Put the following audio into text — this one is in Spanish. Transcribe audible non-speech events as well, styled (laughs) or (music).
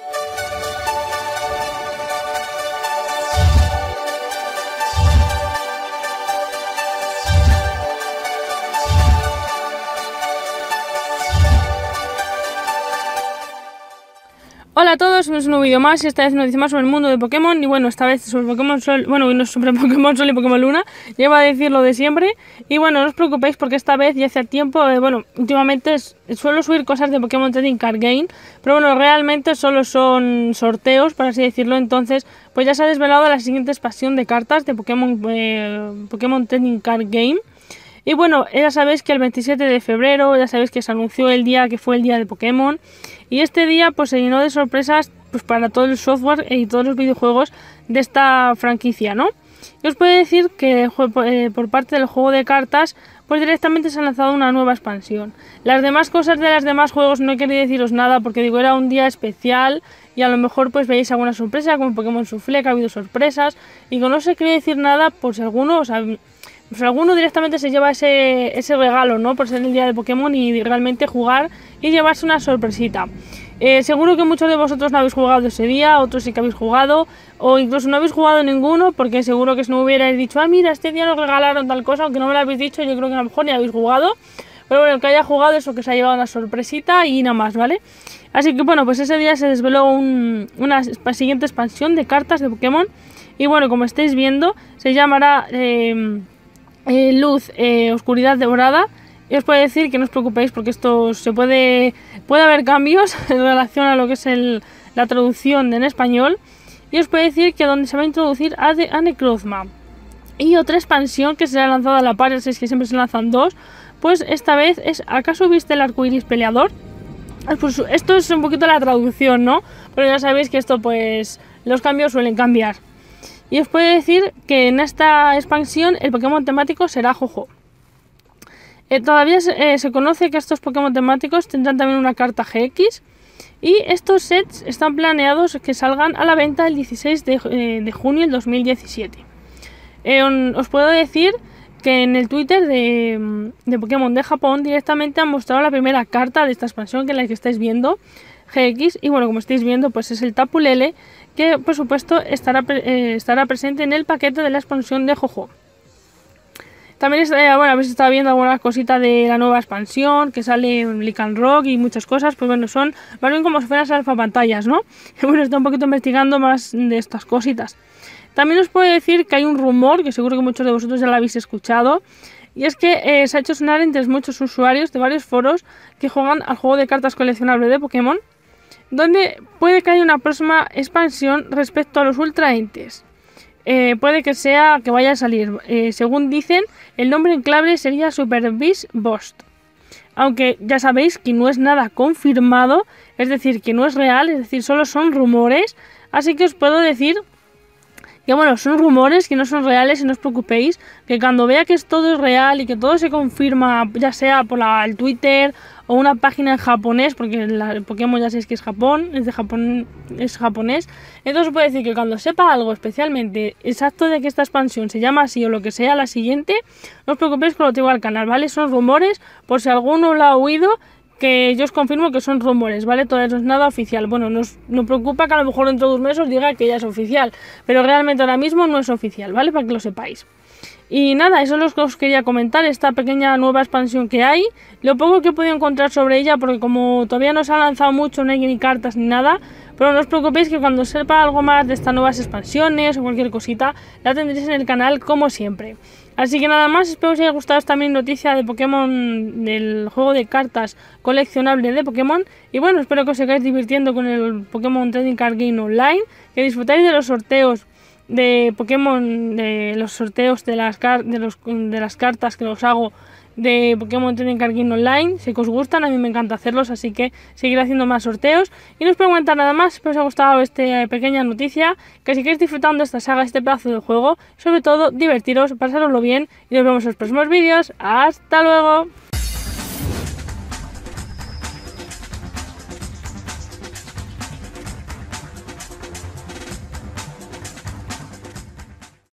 Thank you. Hola a todos, es un nuevo vídeo más. Y esta vez nos dice más sobre el mundo de Pokémon y bueno, esta vez sobre Pokémon Sol, y no sobre (laughs) Pokémon Sol Luna, llevo a decir lo de siempre. Y bueno, no os preocupéis porque esta vez ya hace tiempo, eh, bueno, últimamente suelo subir cosas de Pokémon Trading Card Game, pero bueno, realmente solo son sorteos, por así decirlo, entonces pues ya se ha desvelado la siguiente expansión de cartas de Pokémon, eh, Pokémon Trading Card Game. Y bueno, ya sabéis que el 27 de febrero, ya sabéis que se anunció el día que fue el día de Pokémon. Y este día pues se llenó de sorpresas pues, para todo el software y todos los videojuegos de esta franquicia, ¿no? Y os puedo decir que eh, por parte del juego de cartas pues directamente se ha lanzado una nueva expansión. Las demás cosas de los demás juegos no he querido deciros nada porque digo era un día especial y a lo mejor pues veis alguna sorpresa como Pokémon Soufflé que ha habido sorpresas y que no os he decir nada por si alguno os pues alguno directamente se lleva ese, ese regalo, ¿no? Por ser el día de Pokémon y realmente jugar y llevarse una sorpresita. Eh, seguro que muchos de vosotros no habéis jugado ese día, otros sí que habéis jugado, o incluso no habéis jugado ninguno, porque seguro que si no hubierais dicho, ah, mira, este día nos regalaron tal cosa, aunque no me lo habéis dicho, yo creo que a lo mejor ni habéis jugado. Pero bueno, el que haya jugado, eso que se ha llevado una sorpresita y nada más, ¿vale? Así que bueno, pues ese día se desveló una siguiente expansión de cartas de Pokémon. Y bueno, como estáis viendo, se llamará. Eh, eh, luz, eh, oscuridad devorada. Y os puedo decir que no os preocupéis porque esto se puede, puede haber cambios (laughs) en relación a lo que es el, la traducción en español. Y os puedo decir que donde se va a introducir a, de, a Necrozma. Y otra expansión que será lanzada a la par, es que siempre se lanzan dos. Pues esta vez es ¿Acaso viste el arcoiris peleador? Pues esto es un poquito la traducción, ¿no? Pero ya sabéis que esto pues los cambios suelen cambiar. Y os puedo decir que en esta expansión el Pokémon temático será Jojo. Eh, todavía eh, se, conoce que estos Pokémon temáticos tendrán también una carta GX. Y estos sets están planeados que salgan a la venta el 16 de, eh, junio del 2017. os puedo decir que en el Twitter de, de, Pokémon de Japón directamente han mostrado la primera carta de esta expansión, que es la que estáis viendo, GX. Y bueno, como estáis viendo, pues es el Tapulele que por supuesto estará, eh, estará presente en el paquete de la expansión de Jojo. También eh, bueno, habéis estado viendo algunas cositas de la nueva expansión, que sale en Rock y muchas cosas, pues bueno, son más bien como si fueran alfa pantallas, ¿no? (laughs) Bueno, estoy un poquito investigando más de estas cositas. También os puedo decir que hay un rumor, que seguro que muchos de vosotros ya lo habéis escuchado, y es que eh, se ha hecho sonar entre muchos usuarios de varios foros que juegan al juego de cartas coleccionables de Pokémon donde puede que haya una próxima expansión respecto a los Ultra Entes. Eh, puede que sea que vaya a salir. Eh, según dicen, el nombre en clave sería Super Beast Bost. Aunque ya sabéis que no es nada confirmado, es decir, que no es real, es decir, solo son rumores. Así que os puedo decir que bueno, son rumores que no son reales y no os preocupéis, que cuando vea que es todo es real y que todo se confirma, ya sea por el Twitter o una página en japonés, porque el Pokémon ya sabéis que es Japón, es de Japón, es japonés, entonces os puedo decir que cuando sepa algo especialmente exacto de que esta expansión se llama así o lo que sea la siguiente, no os preocupéis que lo tengo al canal, ¿vale? Son rumores, por si alguno lo ha oído, que yo os confirmo que son rumores, ¿vale? Todavía no es nada oficial. Bueno, nos, nos preocupa que a lo mejor dentro de dos meses diga que ya es oficial, pero realmente ahora mismo no es oficial, ¿vale? Para que lo sepáis. Y nada, eso es lo que os quería comentar, esta pequeña nueva expansión que hay. Lo poco que he podido encontrar sobre ella, porque como todavía no se ha lanzado mucho, no hay ni cartas ni nada, pero no os preocupéis que cuando sepa algo más de estas nuevas expansiones o cualquier cosita, la tendréis en el canal como siempre. Así que nada más, espero que os haya gustado esta noticia de Pokémon, del juego de cartas coleccionable de Pokémon. Y bueno, espero que os sigáis divirtiendo con el Pokémon Trading Card Game Online, que disfrutáis de los sorteos de Pokémon, de los sorteos de las, de, los, de las cartas que os hago de Pokémon Trading Card Online. Si os gustan, a mí me encanta hacerlos, así que seguiré haciendo más sorteos. Y no os puedo comentar nada más, espero os haya gustado esta pequeña noticia, que si queréis disfrutando esta saga, este pedazo de juego, sobre todo divertiros, pasároslo bien y nos vemos en los próximos vídeos. ¡Hasta luego!